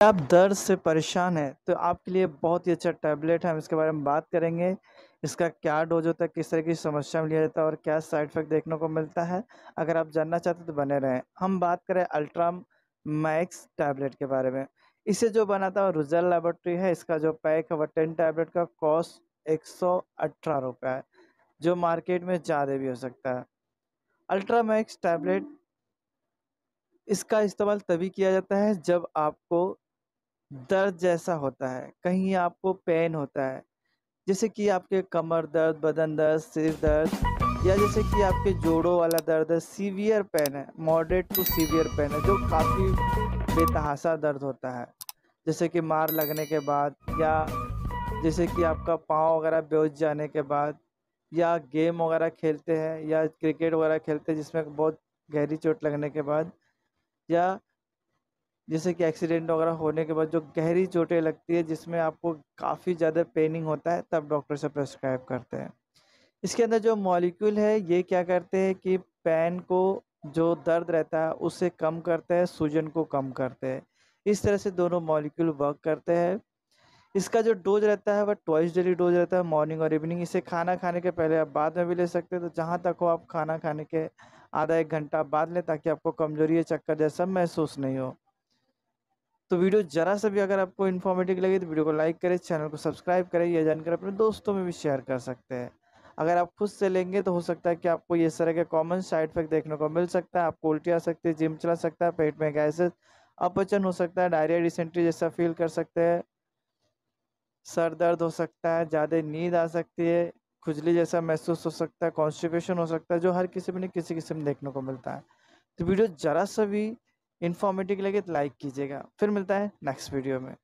आप दर्द से परेशान हैं तो आपके लिए बहुत ही अच्छा टैबलेट है, हम इसके बारे में बात करेंगे। इसका क्या डोज होता है, किस तरह की समस्या में लिया जाता है और क्या साइड इफ़ेक्ट देखने को मिलता है, अगर आप जानना चाहते हैं तो बने रहें। हम बात करें अल्ट्रा मैक्स टैबलेट के बारे में। इसे जो बनाता है रुजल लेबोरेटरी है, इसका जो पैक है वह टेन टैबलेट का कॉस्ट एक सौ है, जो मार्केट में ज़्यादा भी हो सकता है। अल्ट्रा मैक्स टैबलेट इसका इस्तेमाल तभी किया जाता है जब आपको दर्द जैसा होता है, कहीं आपको पेन होता है, जैसे कि आपके कमर दर्द, बदन दर्द, सिर दर्द, या जैसे कि आपके जोड़ों वाला दर्द है सीवियर पेन है मॉडरेट टू सीवियर पेन है, जो काफ़ी बेतहासा दर्द होता है। जैसे कि मार लगने के बाद, या जैसे कि आपका पाँव वगैरह बेच जाने के बाद, या गेम वगैरह खेलते हैं, या क्रिकेट वगैरह खेलते हैं, जिसमें बहुत गहरी चोट लगने के बाद, या जैसे कि एक्सीडेंट वगैरह होने के बाद जो गहरी चोटें लगती है, जिसमें आपको काफ़ी ज़्यादा पेनिंग होता है, तब डॉक्टर से प्रेस्क्राइब करते हैं। इसके अंदर जो मॉलिक्यूल है, ये क्या करते हैं कि पेन को जो दर्द रहता है उसे कम करते हैं, सूजन को कम करते हैं। इस तरह से दोनों मॉलिक्यूल वर्क करते हैं। इसका जो डोज रहता है, वह ट्वाइस डेली डोज रहता है, मॉर्निंग और इवनिंग। इसे खाना खाने के पहले आप बाद में भी ले सकते हैं। तो जहाँ तक हो, आप खाना खाने के आधा एक घंटा बाद लें, ताकि आपको कमज़ोरी या चक्कर जैसा महसूस नहीं हो। तो वीडियो ज़रा सा भी अगर आपको इन्फॉर्मेटिव लगे तो वीडियो को लाइक करें चैनल को सब्सक्राइब करें यह जानकर अपने दोस्तों में भी शेयर कर सकते हैं। अगर आप खुद से लेंगे तो हो सकता है कि आपको ये तरह के कॉमन साइड इफ़ेक्ट देखने को मिल सकता है। आपको उल्टी आ सकती है जिम चला सकता है, पेट में गैसेज अपचन हो सकता है डायरिया डिसेंट्री जैसा फील कर सकते हैं। सर दर्द हो सकता है, ज़्यादा नींद आ सकती है, खुजली जैसा महसूस हो सकता है कॉन्स्टिपेशन हो सकता है, जो हर किसी में किसी किस्म देखने को मिलता है। तो वीडियो ज़रा सा भी इन्फॉर्मेटिव लगे तो लाइक कीजिएगा। फिर मिलता है नेक्स्ट वीडियो में।